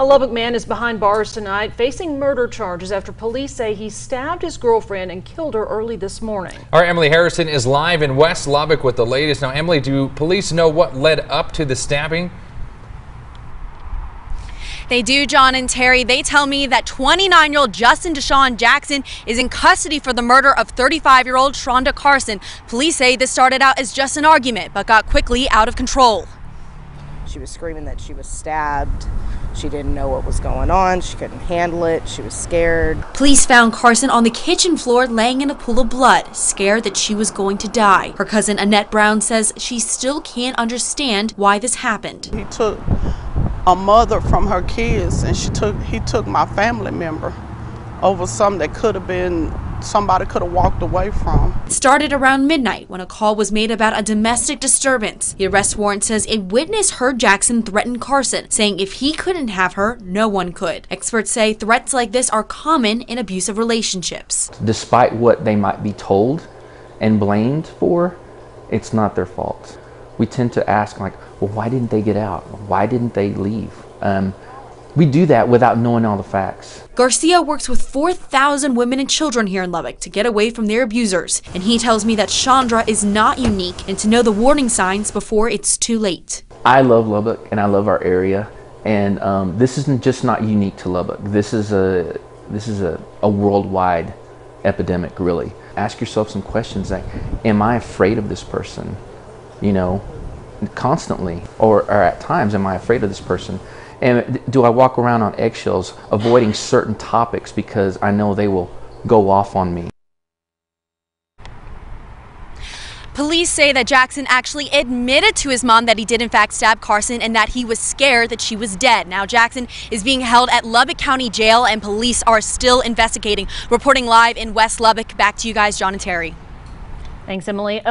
A Lubbock man is behind bars tonight facing murder charges after police say he stabbed his girlfriend and killed her early this morning. Our Emily Harrison is live in West Lubbock with the latest. Now, Emily, do police know what led up to the stabbing? They do, John and Terry. They tell me that 29 year old Justin Deshawn Jackson is in custody for the murder of 35 year old Shonda Carson. Police say this started out as just an argument, but got quickly out of control. She was screaming that she was stabbed. She didn't know what was going on. She couldn't handle it. She was scared. Police found Carson on the kitchen floor laying in a pool of blood, scared that she was going to die. Her cousin Annette Brown says she still can't understand why this happened. He took a mother from her kids and she took he took my family member over something that could have been somebody could have walked away from. It started around midnight when a call was made about a domestic disturbance. The arrest warrant says a witness heard Jackson threaten Carson, saying if he couldn't have her, no one could. Experts say threats like this are common in abusive relationships. Despite what they might be told and blamed for, it's not their fault. We tend to ask like, well, why didn't they get out? Why didn't they leave? Um, we do that without knowing all the facts. Garcia works with 4,000 women and children here in Lubbock to get away from their abusers. And he tells me that Chandra is not unique and to know the warning signs before it's too late. I love Lubbock and I love our area. And um, this isn't just not unique to Lubbock. This is a this is a, a worldwide epidemic, really. Ask yourself some questions like, am I afraid of this person? You know, constantly, or, or at times, am I afraid of this person? And do I walk around on eggshells avoiding certain topics because I know they will go off on me? Police say that Jackson actually admitted to his mom that he did in fact stab Carson and that he was scared that she was dead. Now Jackson is being held at Lubbock County Jail and police are still investigating. Reporting live in West Lubbock. Back to you guys, John and Terry. Thanks, Emily.